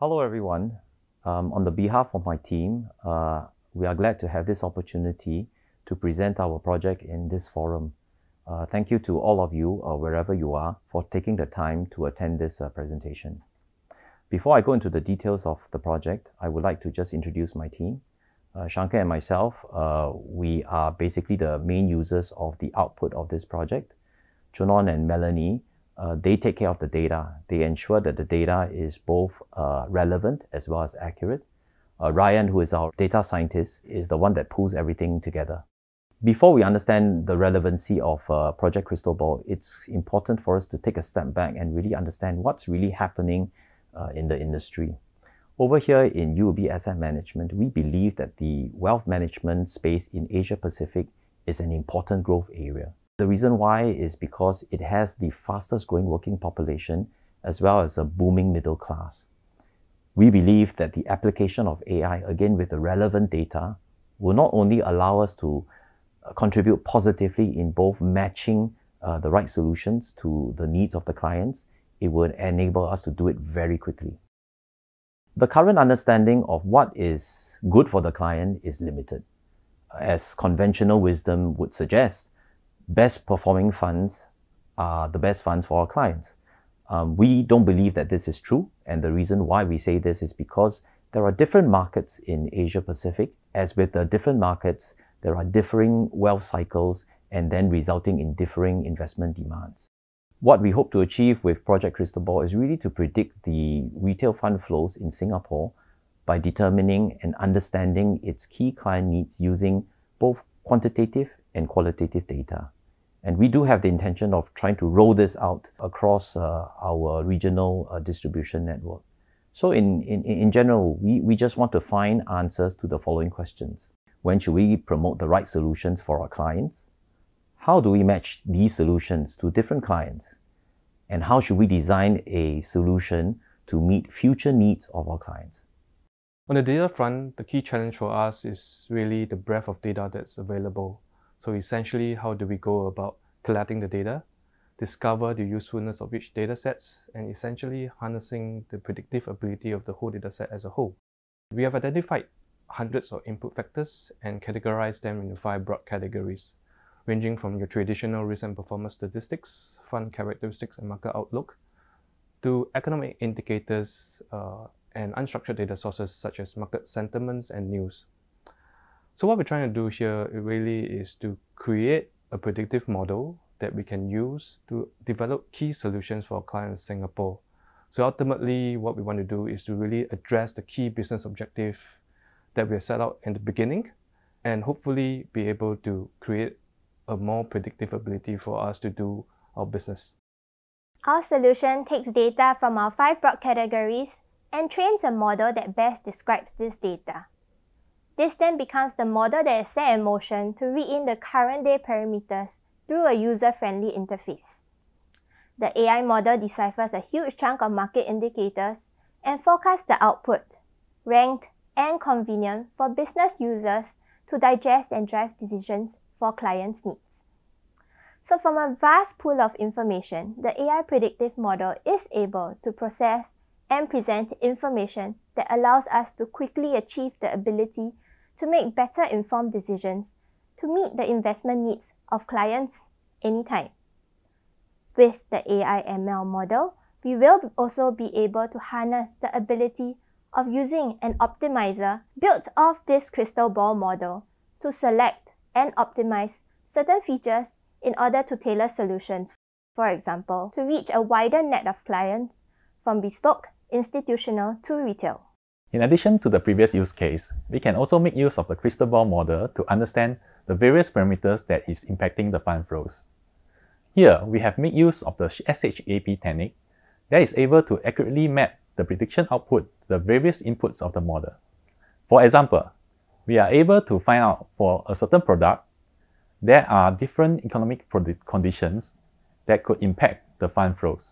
Hello, everyone. Um, on the behalf of my team, uh, we are glad to have this opportunity to present our project in this forum. Uh, thank you to all of you, uh, wherever you are, for taking the time to attend this uh, presentation. Before I go into the details of the project, I would like to just introduce my team. Uh, Shankar and myself, uh, we are basically the main users of the output of this project. Junon and Melanie, uh, they take care of the data. They ensure that the data is both uh, relevant as well as accurate. Uh, Ryan, who is our data scientist, is the one that pulls everything together. Before we understand the relevancy of uh, Project Crystal Ball, it's important for us to take a step back and really understand what's really happening uh, in the industry. Over here in UOB Asset Management, we believe that the wealth management space in Asia Pacific is an important growth area. The reason why is because it has the fastest growing working population as well as a booming middle class. We believe that the application of AI, again with the relevant data, will not only allow us to uh, contribute positively in both matching uh, the right solutions to the needs of the clients, it would enable us to do it very quickly. The current understanding of what is good for the client is limited. As conventional wisdom would suggest, best performing funds are the best funds for our clients. Um, we don't believe that this is true. And the reason why we say this is because there are different markets in Asia Pacific. As with the different markets, there are differing wealth cycles and then resulting in differing investment demands. What we hope to achieve with Project Crystal Ball is really to predict the retail fund flows in Singapore by determining and understanding its key client needs using both quantitative and qualitative data. And we do have the intention of trying to roll this out across uh, our regional uh, distribution network. So in, in, in general, we, we just want to find answers to the following questions. When should we promote the right solutions for our clients? How do we match these solutions to different clients? And how should we design a solution to meet future needs of our clients? On the data front, the key challenge for us is really the breadth of data that's available. So essentially, how do we go about collecting the data, discover the usefulness of each data sets, and essentially harnessing the predictive ability of the whole data set as a whole. We have identified hundreds of input factors and categorized them into five broad categories, ranging from your traditional risk and performance statistics, fund characteristics and market outlook, to economic indicators uh, and unstructured data sources such as market sentiments and news. So what we're trying to do here really is to create a predictive model that we can use to develop key solutions for our clients in Singapore. So ultimately, what we want to do is to really address the key business objective that we have set out in the beginning and hopefully be able to create a more predictive ability for us to do our business. Our solution takes data from our five broad categories and trains a model that best describes this data. This then becomes the model that is set in motion to read in the current day parameters through a user-friendly interface. The AI model deciphers a huge chunk of market indicators and forecasts the output, ranked and convenient for business users to digest and drive decisions for clients' needs. So from a vast pool of information, the AI predictive model is able to process and present information that allows us to quickly achieve the ability to make better informed decisions to meet the investment needs of clients anytime. With the AI ML model, we will also be able to harness the ability of using an optimizer built off this crystal ball model to select and optimize certain features in order to tailor solutions, for example, to reach a wider net of clients from bespoke, institutional to retail. In addition to the previous use case, we can also make use of the crystal ball model to understand the various parameters that is impacting the fund flows. Here, we have made use of the SHAP technique that is able to accurately map the prediction output to the various inputs of the model. For example, we are able to find out for a certain product, there are different economic conditions that could impact the fund flows.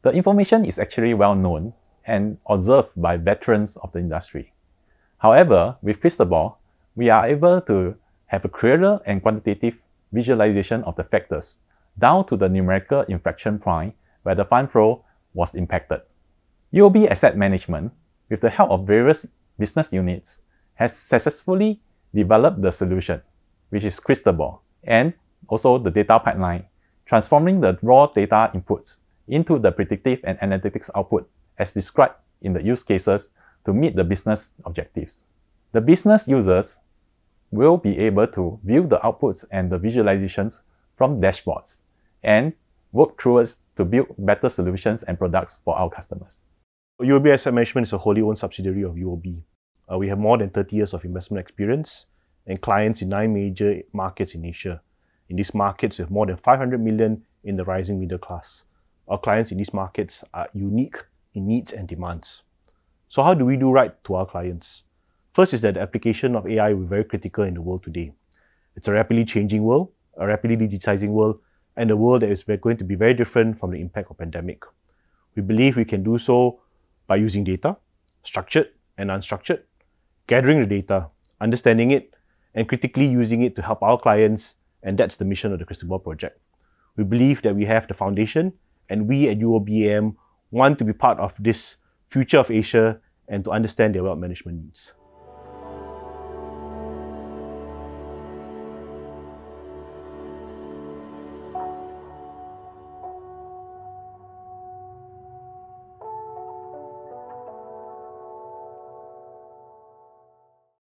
The information is actually well known and observed by veterans of the industry. However, with Crystal Ball, we are able to have a clearer and quantitative visualization of the factors down to the numerical inflection point where the fund flow was impacted. UOB Asset Management, with the help of various business units, has successfully developed the solution, which is Crystal Ball, and also the data pipeline, transforming the raw data inputs into the predictive and analytics output as described in the use cases to meet the business objectives. The business users will be able to view the outputs and the visualizations from dashboards and work towards to build better solutions and products for our customers. UOB Asset Management is a wholly owned subsidiary of UOB. Uh, we have more than 30 years of investment experience and clients in nine major markets in Asia. In these markets, we have more than 500 million in the rising middle class. Our clients in these markets are unique needs and demands. So how do we do right to our clients? First is that the application of AI will be very critical in the world today. It's a rapidly changing world, a rapidly digitizing world, and a world that is going to be very different from the impact of pandemic. We believe we can do so by using data, structured and unstructured, gathering the data, understanding it, and critically using it to help our clients, and that's the mission of the Crystal Ball project. We believe that we have the foundation, and we at UOBAM want to be part of this future of Asia and to understand their wealth management needs.